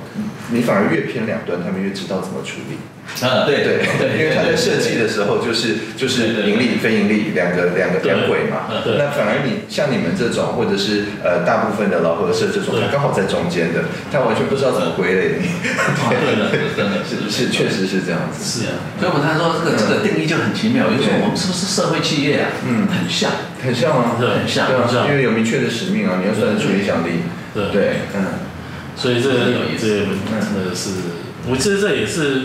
你反而越偏两端，他们越知道怎么处理。啊，对对对，因为他在设计的时候就是就是盈利非盈利两个两个两轨嘛。那反而你像你们这种，或者是呃大部分的老合社这种，他刚好在中间的，他完全不知道怎么归类你。对的，真的是是确实是这样子。是啊，所以我才说这个这个定义就很奇妙，有时候我们是不是社会企业啊？嗯，很像，很像啊，对很像，对啊，因为有明确的使命啊，你要算得出影响力。对对，嗯，所以这个这个真的是，我其实这也是，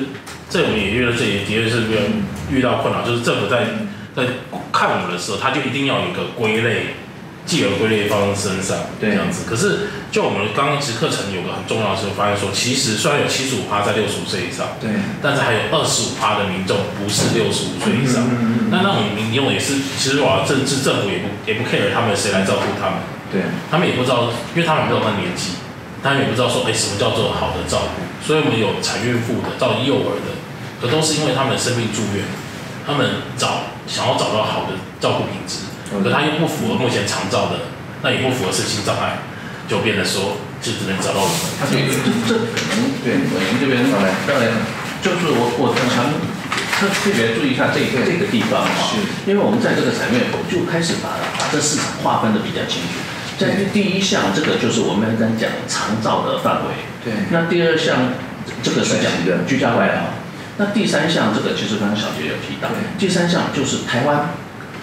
这我们也遇到，这也的确是遇遇到困扰，就是政府在在看我们的时候，他就一定要有一个归类，既有归类放在身上，对这样子。可是就我们刚刚其实课程有个很重要的时候，发现说，其实虽然有七十五趴在六十五岁以上，对，但是还有二十五趴的民众不是六十五岁以上，那那种民众也是，其实我政治政府也不也不 care 他们谁来照顾他们。对，他们也不知道，因为他们没有那年纪，他们也不知道说，哎，什么叫做好的照顾。所以我们有产孕妇的，到幼儿的，可都是因为他们生病住院，他们找想要找到好的照顾品质，可他又不符合目前长照的，那也不符合身心障碍，就变得说，就只能找到我们。对，这这可能对我们这边当然当然，就是我我常特特别注意一下这这个地方哈，因为我们在这个产业就开始把把这市场划分的比较清楚。在第一项，这个就是我们刚讲长照的范围。对。那第二项，这个是讲居家外劳。那第三项，这个其实刚刚小杰有提到。第三项就是台湾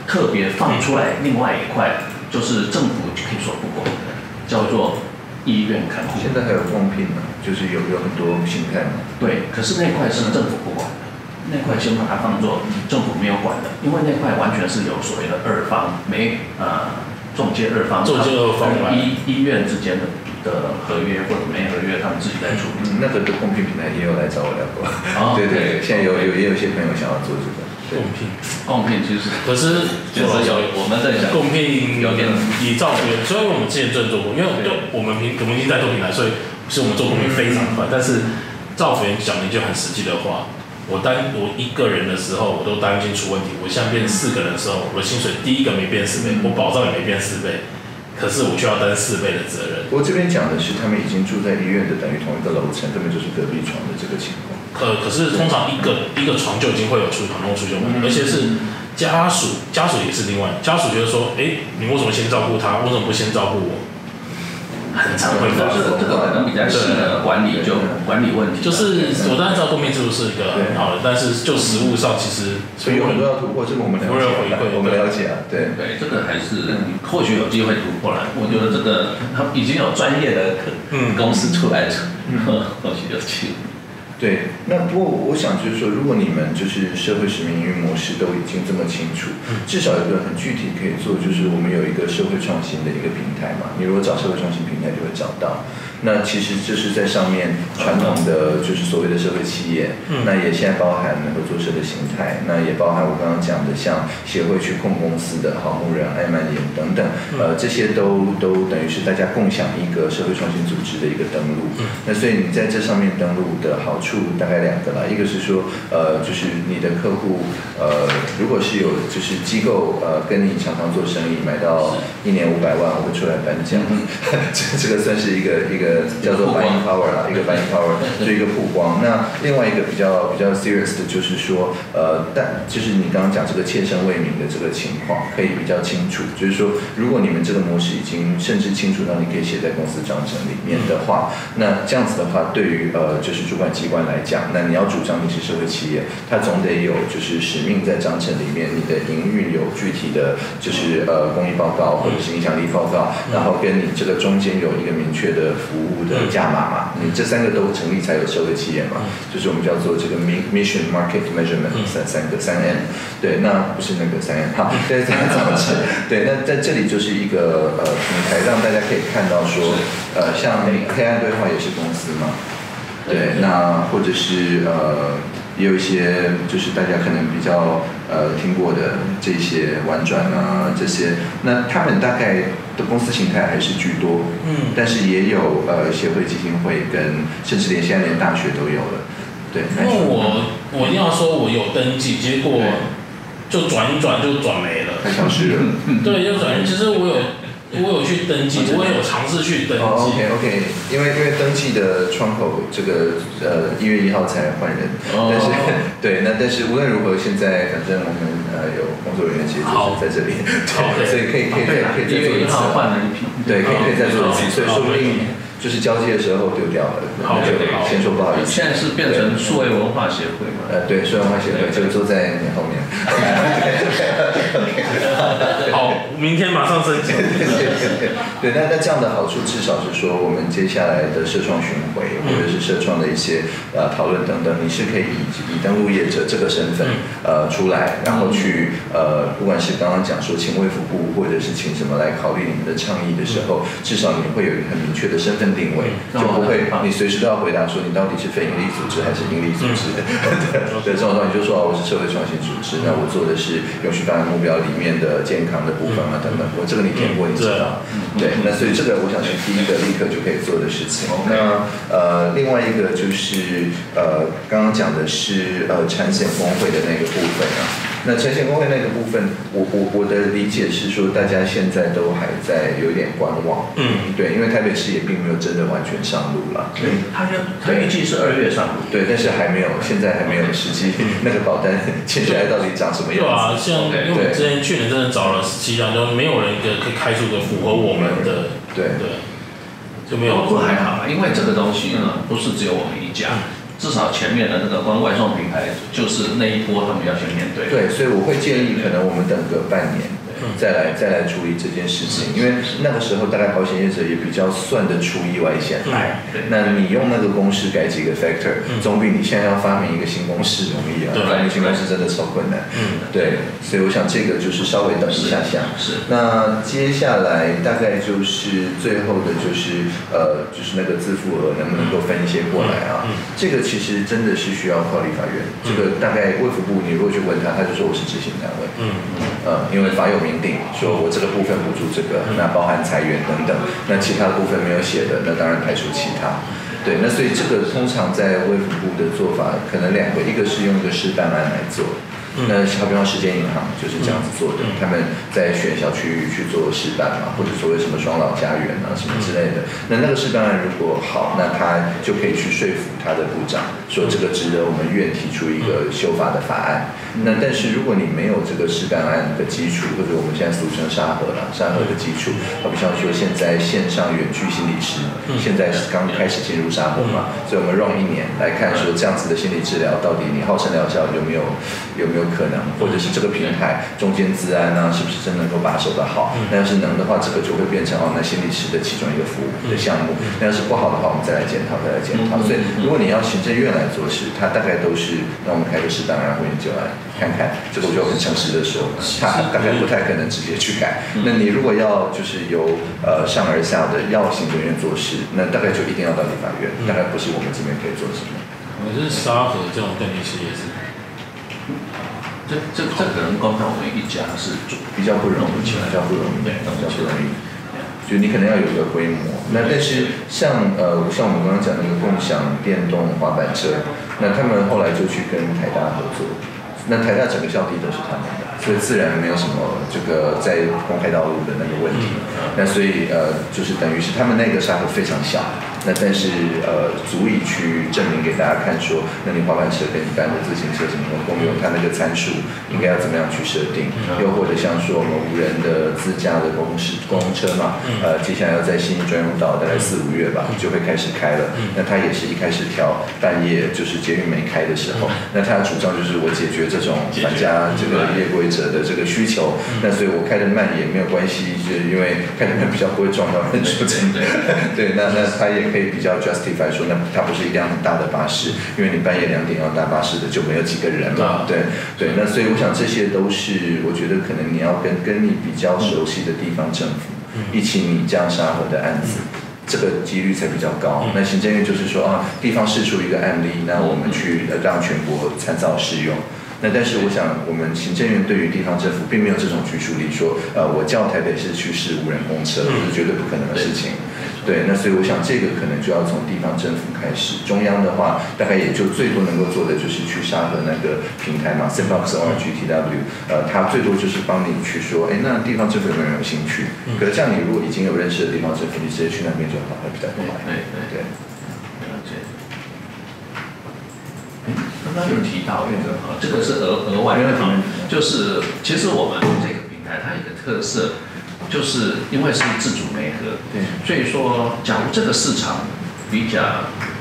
特别放出来另外一块，就是政府可以说不管的，叫做医院看护。现在还有公聘呢，就是有有很多形态嘛。对，可是那块是政府不管的，那块先把它放作政府没有管的，因为那块完全是有所谓的二方没呃。中介二方，中介二方医医院之间的的合约或者没合约，他们自己在处理。嗯，那个的公聘平台也有来找我聊过。哦，对对，现在有有也有些朋友想要做这个共聘，共聘其实可是就是有我们在讲共聘有点以照顾，所以我们之前真的做过，因为就我们平我们已经在做平台，所以是我们做共聘非常快。但是赵福员讲的一句很实际的话。我单我一个人的时候，我都担心出问题。我现在变四个人的时候，我的薪水第一个没变四倍，我保障也没变四倍，可是我却要担四倍的责任。我这边讲的是，他们已经住在医院的，等于同一个楼层，根本就是隔壁床的这个情况。呃，可是通常一个一个床就已经会有出很多出现问题，而且是家属家属也是另外，家属觉得说，哎，你为什么先照顾他，为什么不先照顾我？很常会发生，这个可能比较细的管理就管理问题。就是我当然知道公平制度是一个很好的，但是就实物上其实所以有很多要突破，这个我们了解，我们了解啊，对对，这个还是或许有机会突破了。我觉得这个他已经有专业的公司出来，或许有机会。对，那不过我想就是说，如果你们就是社会使命营运模式都已经这么清楚，至少有一个很具体可以做，就是我们有一个社会创新的一个平台嘛。你如果找社会创新平台，就会找到。那其实这是在上面传统的就是所谓的社会企业，那也现在包含合作社的形态，那也包含我刚刚讲的像协会去控公司的好牧人、爱曼联等等，呃，这些都都等于是大家共享一个社会创新组织的一个登录。那所以你在这上面登录的好处大概两个啦，一个是说，呃，就是你的客户，呃，如果是有就是机构呃跟你常常做生意，买到一年五百万，我会出来颁奖，这这个算是一个一个。个叫做 buying power 啦，一个 buying power，就一个曝光。那另外一个比较比较 serious 的就是说，呃，但就是你刚刚讲这个切身为民的这个情况，可以比较清楚，就是说，如果你们这个模式已经甚至清楚到你可以写在公司章程里面的话，那这样子的话，对于呃就是主管机关来讲，那你要主张你是社会企业，它总得有就是使命在章程里面，你的营运有具体的就是呃公益报告或者是影响力报告，然后跟你这个中间有一个明确的服务的价码嘛，你这三个都成立才有社会企业嘛，就是我们叫做这个 mission market measurement 三三个三 M，对，那不是那个三 M 哈，对，三个章程，对，那在这里就是一个呃平台，让大家可以看到说，呃，像黑暗对话也是公司嘛，对，那或者是呃。也有一些就是大家可能比较呃听过的这些玩转啊这些，那他们大概的公司形态还是居多，嗯，但是也有呃协会基金会跟甚至连现在连大学都有了，对。因为我我一定要说我有登记，结果就转一转就转没了，太消失了。对，就转。其实我有。我有去登记，我也有尝试去登记。OK OK，因为因为登记的窗口这个呃一月一号才换人，但是 对那但是无论如何，现在反正我们呃有工作人员其实就是在这里，对，所以可以可以再可以再做一次。对，可以可以再做一次，所以说不定。就是交接的时候丢掉了，好，就先说不好意思。现在是变成数位文化协会嘛？呃，对，数位文化协会就坐在你后面。好，明天马上升级。对，那那这样的好处至少是说，我们接下来的社创巡回或者是社创的一些呃讨论等等，你是可以以以登录业者这个身份呃出来，然后去呃不管是刚刚讲说请卫福部或者是请什么来考虑你们的倡议的时候，至少你会有一个很明确的身份。定位就不会，你随时都要回答说你到底是非营利组织还是营利组织。对，这种时候你就说啊，我是社会创新组织，那我做的是永续发展目标里面的健康的部分啊等等。我这个你听过，你知道。对，那所以这个我想是第一个立刻就可以做的事情。那呃，另外一个就是呃，刚刚讲的是呃产险工会的那个部分啊。那产险工会那个部分，我我我的理解是说，大家现在都还在有点观望。嗯，对，因为台北市也并没有真的完全上路了。对，他要他预计是二月上路。对，但是还没有，现在还没有实际 那个保单签下来到底长什么样子。对啊，像因为之前去年真的找了十七家，就没有人一个可以开出个符合我们的。对对，就没有。不过还好，因为这个东西呢，不是只有我们一家。至少前面的那个关外送平台，就是那一波他们要去面对。对，所以我会建议，可能我们等个半年。再来再来处理这件事情，因为那个时候大概保险业者也比较算得出意外险来。那你用那个公式改几个 factor，总比你现在要发明一个新公式容易啊。发明新公式真的超困难。嗯，对，所以我想这个就是稍微等一下下。是。那接下来大概就是最后的就是呃，就是那个自付额能不能够分一些过来啊？这个其实真的是需要靠立法院。这个大概卫福部你如果去问他，他就说我是执行单位。嗯嗯。呃，因为法有。明定说，我这个部分补助这个，那包含裁员等等，那其他的部分没有写的，那当然排除其他。对，那所以这个通常在微服部的做法，可能两个，一个是用一个示范案来做。那好比方时间银行就是这样子做的，他们在选小区域去做示范嘛，或者所谓什么双老家园啊什么之类的。那那个示范案如果好，那他就可以去说服他的部长，说这个值得我们院提出一个修法的法案。那但是如果你没有这个示范案的基础，或者我们现在俗称沙盒了，沙盒的基础，好比像说现在线上远距心理师，现在是刚开始进入沙盒嘛，所以我们 run 一年来看说这样子的心理治疗到底你号称疗效有没有有没有？可能，或者是这个平台中间治安呢，是不是真能够把守的好？那要是能的话，这个就会变成哦，那心理师的其中一个服务的项目。那要是不好的话，我们再来检讨，再来检讨。所以，如果你要行政院来做事，它大概都是那我们开个适当然后研究来看看。这个我就很诚实的说，他大概不太可能直接去改。那你如果要就是由呃上而下的要行政院做事，那大概就一定要到立法院，大概不是我们这边可以做什么。我觉得沙河这种概念其实也是。这这这可能光靠我们一家是比较不容易，比较不容易，对比较不容易。就你可能要有一个规模。那但是像呃像我们刚刚讲那个共享电动滑板车，那他们后来就去跟台大合作。那台大整个校地都是他们的，所以自然没有什么这个在公开道路的那个问题。那所以呃就是等于是他们那个沙盒非常小。那但是呃，足以去证明给大家看说，那你滑板车跟一般的自行车怎么共用，它那个参数应该要怎么样去设定？又或者像说我们无人的自驾的公司公车嘛，呃，接下来要在新专用道大概四五月吧，就会开始开了。那它也是一开始调半夜，就是捷运没开的时候，那它的主张就是我解决这种玩家这个夜归者的这个需求。那所以我开的慢也没有关系，就是因为开的慢比较不会撞到人。对，那那他也可以比较 justify 说，那它不是一辆很大的巴士，因为你半夜两点要搭巴士的就没有几个人嘛。对对，那所以我想这些都是我觉得可能你要跟跟你比较熟悉的地方政府一起拟降沙河的案子，这个几率才比较高。那行政院就是说啊，地方试出一个案例，那我们去让全国参照适用。那但是我想，我们行政院对于地方政府并没有这种拘束力，说呃，我叫台北市去试无人公车，这是绝对不可能的事情。对，那所以我想这个可能就要从地方政府开始，中央的话大概也就最多能够做的就是去沙河那个平台嘛，Sandbox ORGTW，呃，它最多就是帮你去说，哎，那地方政府有没有兴趣？可是这样你如果已经有认识的地方政府，你直接去那边就好，会比较快。对对对。了解。刚刚有提到，这个这个是额额外的啊，就是其实我们这个平台它有个特色，就是因为是自主媒合，对，所以说假如这个市场比较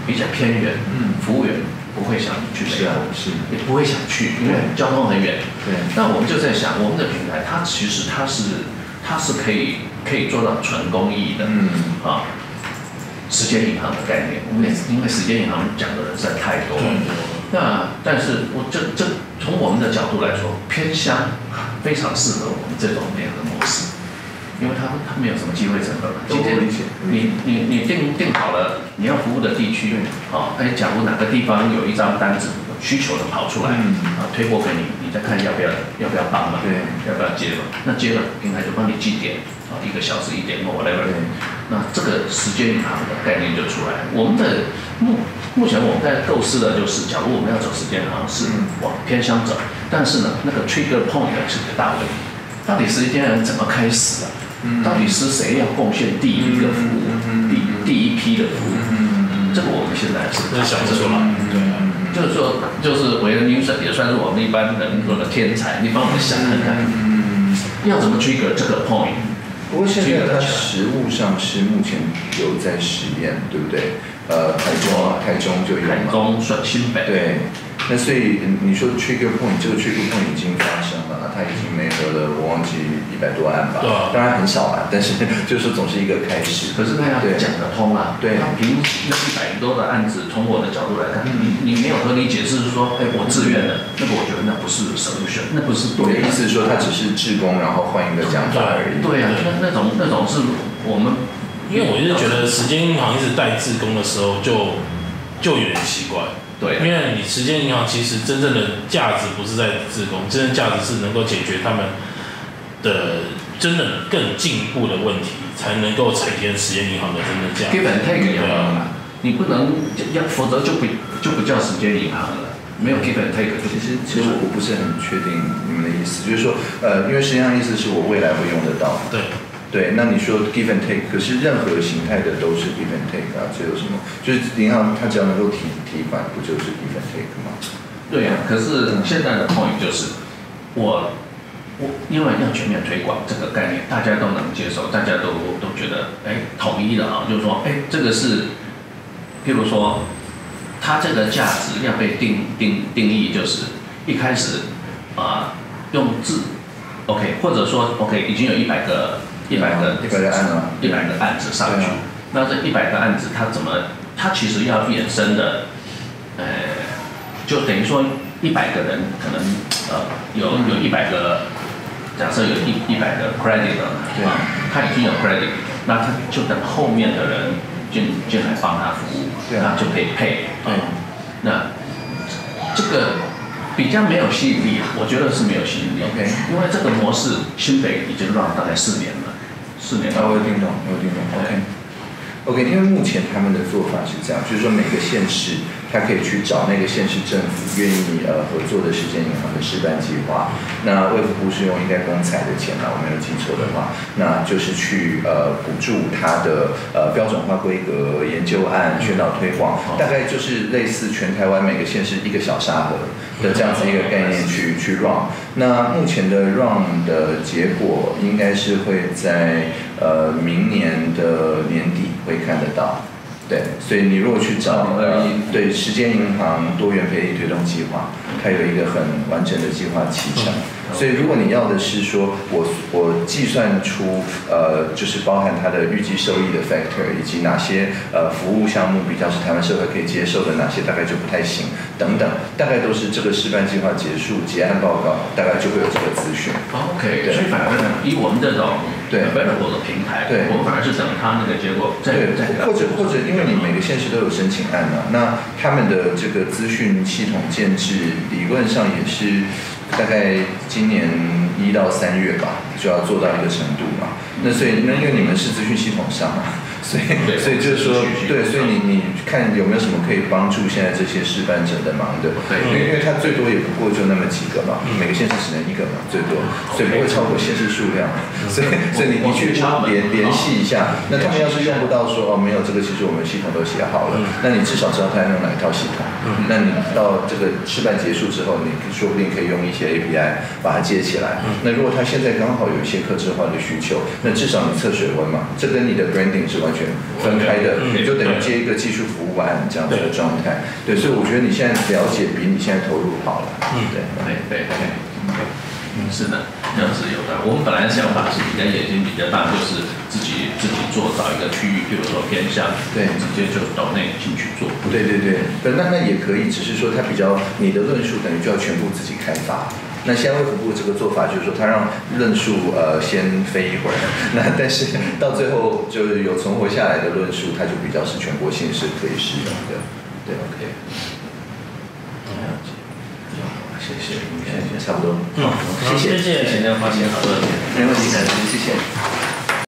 比较偏远，嗯，服务员不会想去媒合，是，也不会想去，因为交通很远，对。那我们就在想，我们的平台它其实它是它是可以可以做到纯公益的，嗯，啊，时间银行的概念，我们也是因为时间银行讲的人实在太多。了。那但是我这这从我们的角度来说，偏乡非常适合我们这种联合模式，因为它它没有什么机会成本。今天你你你定定好了你要服务的地区，好，哎，假如哪个地方有一张单子需求的跑出来，啊，推过给你，你再看要不要要不要帮嘛，对，要不要接嘛？那接了平台就帮你记点，啊，一个小时一点或 whatever。那这个时间银行的概念就出来。我们的目目前我们在构思的就是，假如我们要走时间银行，是往偏乡走，但是呢，那个 trigger point 是个大问题。到底时间银行怎么开始的？到底是谁要贡献第一个服务，第第一批的服务？这个我们现在是想着说嘛，对啊，就是说，就是韦恩尼森也算是我们一般人做的天才，你帮我们想看看，要怎么 trigger 这个 point？不过现在它实物上是目前有在实验，对不对？呃，台中啊，台中就有嘛。台中算新北。对。那所以你说 trigger point 这个 trigger point 已经发生了，它已经没合了，我忘记一百多案吧。对当然很少啊，但是 就是总是一个开始。可是那要讲得通啊。对。他凭那一百多的案子，从我的角度来看，你你没有合理解释是说，哎，我自愿的，那个我觉得那不是 solution，那不是对。意思是说，他只是志工，然后换一个讲法而已。对啊，那那种那种是我们，因为我是觉得时间银行一直带志工的时候，就就有点奇怪。对，因为你时间银行其实真正的价值不是在自工，真正价值是能够解决他们的真的更进一步的问题，才能够呈现时间银行的真正价值。基本太一样了，你不能要，否则就不就不叫时间银行了。没有 give and take，其实其实我不是很确定你们的意思，就是说，呃，因为实际上意思是我未来会用得到。对。对，那你说 give and take，可是任何形态的都是 give and take 啊，这有什么？就是银行它只要能够提提款，不就是 give and take 吗？对呀，可是现在的 point 就是我我因为要全面推广这个概念，大家都能接受，大家都都觉得哎统一的啊，就是说哎这个是，譬如说它这个价值要被定定定义，就是一开始啊用字 OK，或者说 OK 已经有一百个。一百个一百个案子，一百个案子上去，那这一百个案子，它怎么？它其实要衍生的，呃，就等于说一百个人可能呃有有一百个，假设有一一百个 credit 啊，他已经有 credit，那他就等后面的人进进来帮他服务，那就可以配。对，那这个比较没有吸引力，我觉得是没有吸引力。OK，因为这个模式新北已经 run 大概四年了。四年，我有听懂，我有听懂。OK，OK，因为目前他们的做法是这样，就是说每个县市他可以去找那个县市政府愿意呃合作的时间银行的示范计划。那卫福部是用应该公财的钱嘛，我没有记错的话，那就是去呃补助他的呃标准化规格研究案、宣导推广，大概就是类似全台湾每个县市一个小沙盒的这样子一个概念去去 run。那目前的 run 的结果应该是会在呃明年的年底会看得到。对，所以你如果去找呃，对时间银行多元培力推动计划，它有一个很完整的计划起程。所以如果你要的是说我我计算出呃，就是包含它的预计收益的 factor，以及哪些呃服务项目比较是台湾社会可以接受的，哪些大概就不太行等等，大概都是这个示范计划结束结案报告，大概就会有这个资讯。OK，所以反而呢，以我们这种对。available 的平台，对。我们反而是等他那个结果再对再或者或者因为你每个县市都有申请案嘛，那他们的这个资讯系统建制理论上也是大概今年一到三月吧，就要做到一个程度嘛。那所以那因为你们是资讯系统上嘛，所以所以就是说对，所以你你看有没有什么可以帮助现在这些示范者的忙的？对。因为因为他最多也不过就那么几个嘛，每个县市只能一个嘛，最多，所以不会超过县市数量。所以所以你你去联联系一下，那他们要是用不到说哦没有这个，其实我们系统都写好了，那你至少知道他要用哪一套系统。那你到这个示范结束之后，你说不定可以用一些 API 把它接起来。那如果他现在刚好有一些客制化的需求，那至少你测水温嘛，这跟你的 branding 是完全分开的，嗯你就等于接一个技术服务案这样子的状态。对，所以我觉得你现在了解比你现在投入好了。嗯对。对对对，嗯，是的，这样是有的。我们本来想法是比较野心比较大，就是自己自己做找一个区域，比如说偏向，对直接就岛内进去做。对对对，对，那那也可以，只是说它比较你的论述等于就要全部自己开发。那现在卫福部这个做法就是说，它让论述呃先飞一会儿，那但是到最后就是有存活下来的论述，它就比较是全国性是可以适用的。对，OK，谢谢，谢谢差不多。嗯，好，谢谢。谢谢，今天花钱好多钱。没问题，感谢，谢谢。